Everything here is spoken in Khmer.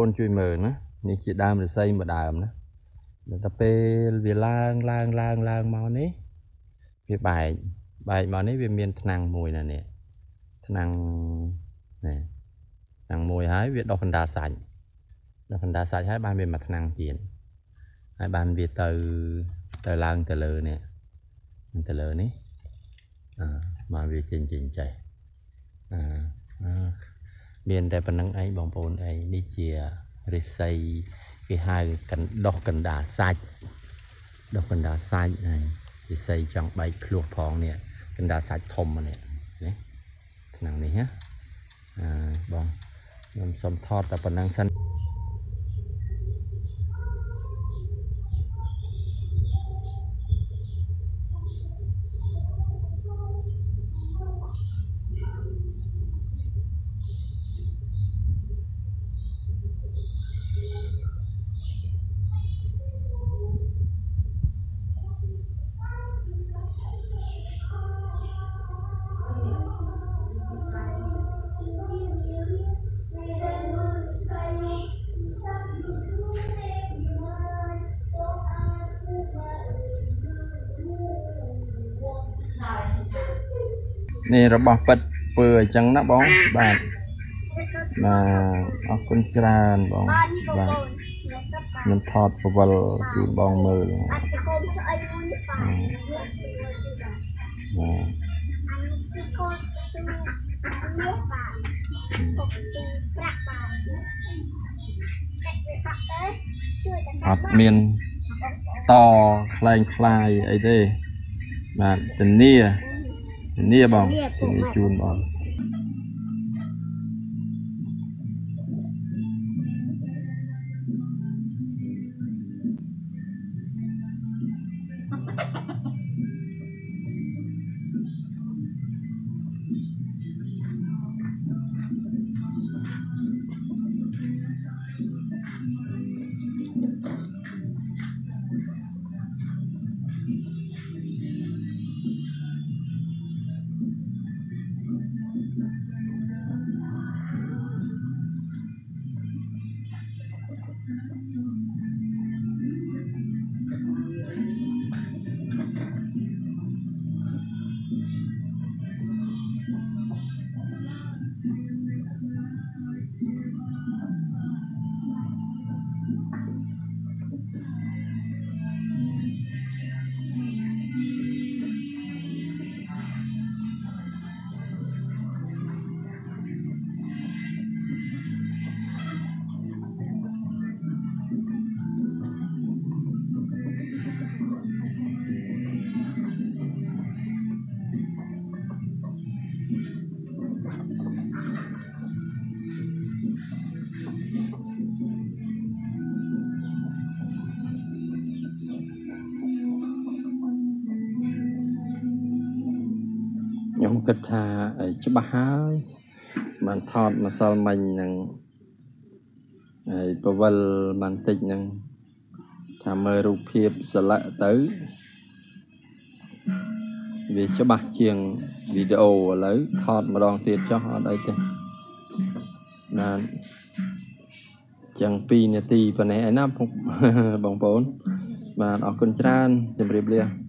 អូនជួយមើលណានេះជាដើមរស័យមួយដើមណាដល់ទៅពេលវាឡើងឡើងឡើងឡើងមកនេះវាបែកបែកមកនេះវាមានថ្នាំងមួយណានេះថ្នាំងនេះថ្នាំងមួយហើយវាដុះកណ្ដាលសាច់ដុះកណ្ដាលសាច់ហើយបានវាមកថ្នាំងទៀតហើយបានវាទៅទៅឡើងទៅលើនេះទៅលើនេះអឺមកវាចេញចេញចេះអឺអឺ មានតែប៉ុណ្្នឹងឯងបងប្អូនឯងនេះជារិស័យគេហៅកណ្ដោះកណ្ដាលសាច់ដោះកណ្ដាលសាច់ហើយរិស័យចង់បែកភ្លោះផងនេះកណ្ដាលសាច់ធំនេះនេះឆ្នាំនេះណាអឺបងខ្ញុំសុំថតតែប៉ុណ្្នឹងសិន នេះរបស់ពិតធ្វើអញ្ចឹងណាបងបាទបាទអរគុណច្រើនបងបាទនេះបងបាទប្អូនខ្ញុំទៅបាខ្ញុំថតពវល់ជូនបងមើលអត់ចកុំស្អីមួយនេះបាទយកទៅបាទបាទអានេះគឺកូនទូនោះបាទពុកទីប្រាក់បាទតែវាបាក់ទៅជួយតែអត់មានតខ្លែងខ្លាយអីទេបាទធានាធា នាបងធានាជូនបង ខ្ញុំគិតថាច្បាស់ហើយបានថតម្សិលមិញហ្នឹងហើយពវល់បន្តិចហ្នឹងថាមើលរូបភាពស្លាក់ទៅវាច្បាស់ជាងវីដេអូឥឡូវថតម្ដងទៀតចុះអត់អីទេបានចឹង2នាទីប៉ុណ្ណេះឯណាបងបងប្អូនបាទអរគុណច្រើនជម្រាបលា